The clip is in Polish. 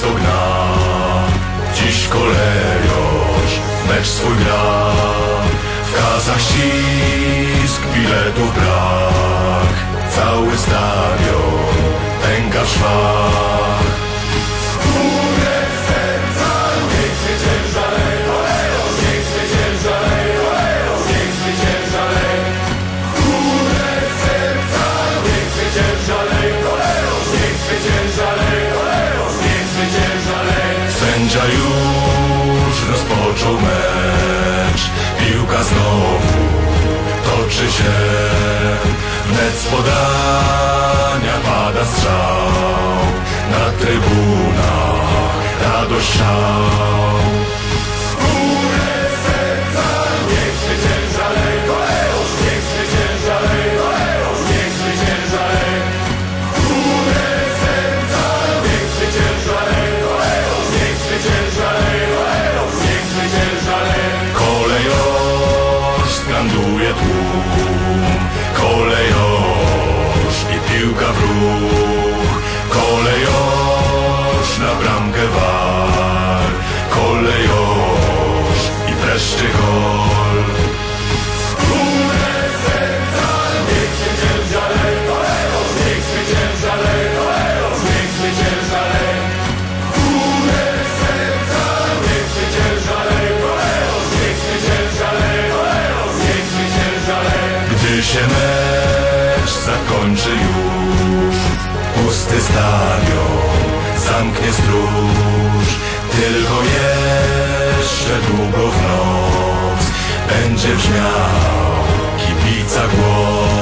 gna Dziś kolejorz mecz swój gra. W kasach ścisk, biletów brak. Cały stadion pęka w szwach Sędzia już rozpoczął mecz. Piłka znowu toczy się. Wnet z podania pada strzał. Na trybunach radość szał Kolejorz skanduje tłum Kolejorz i piłka w się mecz zakończy już. Pusty stadion zamknie stróż. Tylko jeszcze długo w noc Będzie brzmiał kibica głos